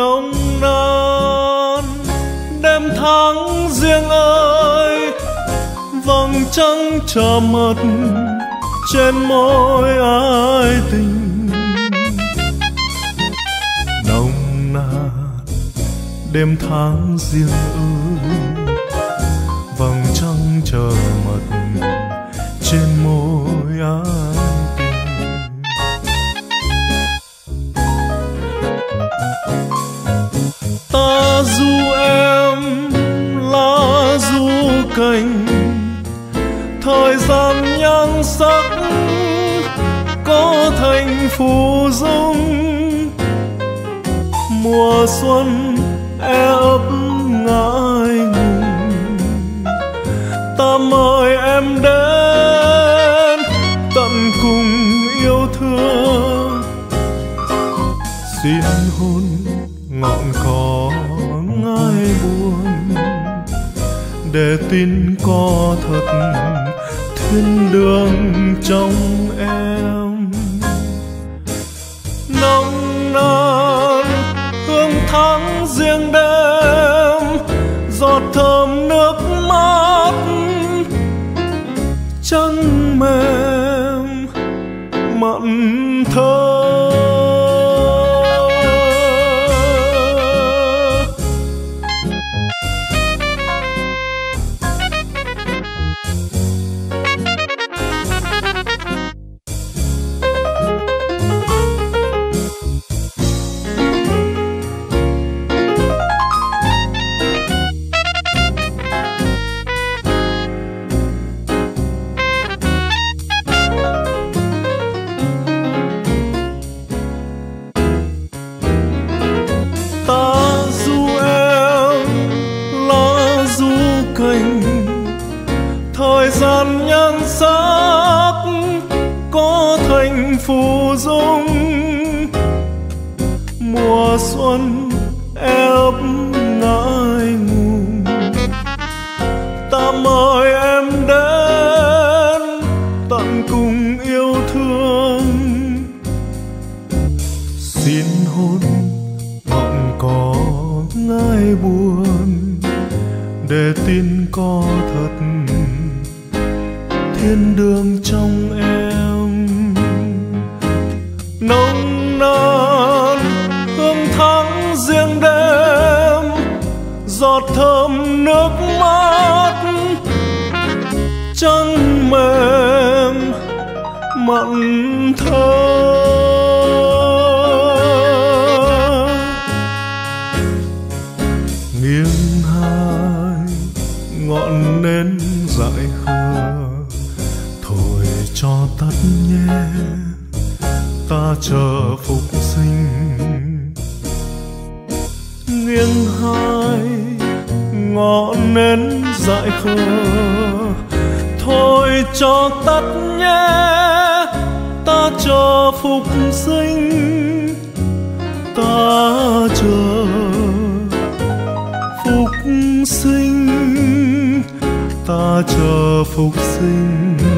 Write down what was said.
nông nàn đêm tháng riêng ơi, vầng trăng chờ mật trên môi ai tình. Nồng nàn đêm tháng riêng ơi, vầng trăng chờ mật trên môi ai có thành phù dung mùa xuân e ấp ngại ngùng ta mời em đến tận cùng yêu thương. Xin hôn ngọn cỏ ngai buồn. Để tin có thật, thiên đường trong em. Giọt thơm nước mắt trắng mềm mặn thơm. Thời gian nhan sắc có thành phù dung. Mùa xuân ép ngại ngùng. Ta mời em đến tận cùng yêu thương. Xin hôn mộng có ngai buồn. Để tin có thật thiên đường trong em. Nồng nàn hương thắng riêng đêm, giọt thơm nước mắt trắng mềm, mặn thơm. Nghiêng hai, ngọn nến dại khờ tắt nhé. Ta chờ phục sinh. Nghiêng hai ngọn nến dại khờ. Thôi cho tắt nhé, ta chờ phục sinh. Ta chờ phục sinh. Ta chờ phục sinh.